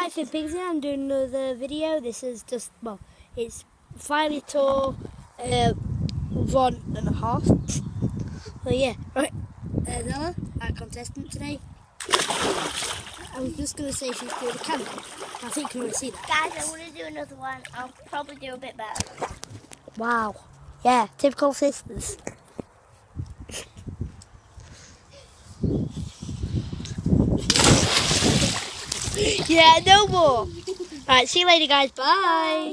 Hi, Finn Pigsley. I'm doing another video. This is just, well, it's Filey tour, uh, one and a half. So yeah, right. Uh, Nella, our contestant today. I was just going to say she's doing a camera. I think you want to see that. Guys, I want to do another one. I'll probably do a bit better. Wow. Yeah, typical sisters. Yeah, no more. All right, see you later, guys. Bye.